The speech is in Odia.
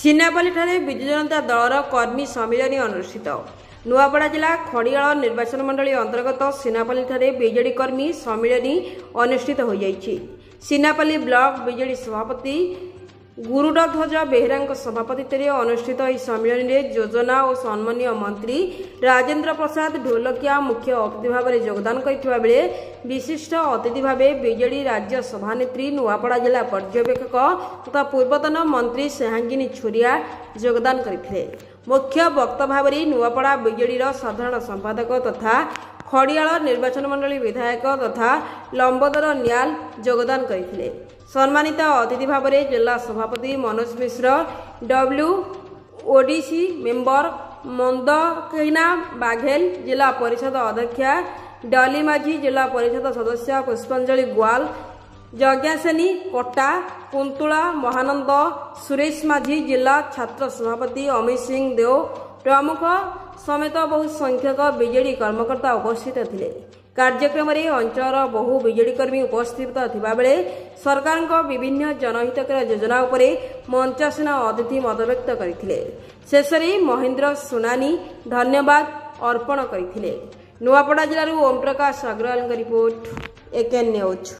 ସିନାପାଲିଠାରେ ବିଜୁ ଜନତା ଦଳର କର୍ମୀ ସମ୍ମିଳନୀ ଅନୁଷ୍ଠିତ ନୂଆପଡ଼ା ଜିଲ୍ଲା ଖଡ଼ିଆଳ ନିର୍ବାଚନ ମଣ୍ଡଳୀ ଅନ୍ତର୍ଗତ ସିନାପାଲିଠାରେ ବିଜେଡି କର୍ମୀ ସମ୍ମିଳନୀ ଅନୁଷ୍ଠିତ ହୋଇଯାଇଛି ସିନାପାଲି ବ୍ଲକ ବିଜେଡି ସଭାପତି ଗୁରୁଡଧ୍ୱଜ ବେହେରାଙ୍କ ସଭାପତିତ୍ୱରେ ଅନୁଷ୍ଠିତ ଏହି ସମ୍ମିଳନୀରେ ଯୋଜନା ଓ ସମ୍ମାନୀୟ ମନ୍ତ୍ରୀ ରାଜେନ୍ଦ୍ର ପ୍ରସାଦ ଢୋଲକିଆ ମୁଖ୍ୟ ଅତିଥି ଭାବରେ ଯୋଗଦାନ କରିଥିବା ବେଳେ ବିଶିଷ୍ଟ ଅତିଥି ଭାବେ ବିଜେଡି ରାଜ୍ୟ ସଭାନେତ୍ରୀ ନୂଆପଡ଼ା ଜିଲ୍ଲା ପର୍ଯ୍ୟବେକ୍ଷକ ତଥା ପୂର୍ବତନ ମନ୍ତ୍ରୀ ସେହାଙ୍ଗିନୀ ଛୁରିଆ ଯୋଗଦାନ କରିଥିଲେ। ମୁଖ୍ୟ ବକ୍ତା ଭାବରେ ନୂଆପଡ଼ା ବିଜେଡିର ସାଧାରଣ ସମ୍ପାଦକ ତଥା ଖଡ଼ିଆଳ ନିର୍ବାଚନ ମଣ୍ଡଳୀ ବିଧାୟକ ତଥା ଲମ୍ବୋଦର ନ୍ୟାଲ ଯୋଗଦାନ କରିଥିଲେ। ସମ୍ମାନିତ ଅତିଥି ଭାବରେ ଜିଲ୍ଲା ସଭାପତି Manoj Mishra W ODC member Mandakini Baghel ଜିଲ୍ଲା ପରିଷଦ ଅଧ୍ୟକ୍ଷା ଡଲି ମାଝୀ ଜିଲ୍ଲା ପରିଷଦ ସଦସ୍ୟ ପୁଷ୍ପାଞ୍ଜଳି ଗ୍ୱାଲ ଯଜ୍ଞାସେନୀ କଟା କୁନ୍ତୁଳା ମହାନନ୍ଦ ସୁରେଶ ମାଝୀ ଜିଲ୍ଲା ଛାତ୍ର ସଭାପତି ଅମିତ ସିଂ ଦେଓ ପ୍ରମୁଖ ସମେତ ବହୁ ସଂଖ୍ୟକ ବିଜେଡି କର୍ମକର୍ତ୍ତା ଉପସ୍ଥିତ ଥିଲେ। କାର୍ଯ୍ୟକ୍ରମରେ ଅଞ୍ଚଳର ବହୁ ବିଜେଡି କର୍ମୀ ଉପସ୍ଥିତ ଥିବାବେଳେ ସରକାରଙ୍କ ବିଭିନ୍ନ ଜନହିତକର ଯୋଜନା ଉପରେ ମଞ୍ଚାସୀନ ଅତିଥି ମତବ୍ୟକ୍ତ କରିଥିଲେ। ଶେଷରେ ମହେନ୍ଦ୍ର ସୁନାନୀ ଧନ୍ୟବାଦ ଅର୍ପଣ କରିଥିଲେ। ନୂଆପଡ଼ା ଜିଲ୍ଲାରୁ ଓମ୍ ପ୍ରକାଶ ଅଗ୍ରୱାଲଙ୍କ ରିପୋର୍ଟ ଏକେନ୍ ନ୍ୟୁଜ୍।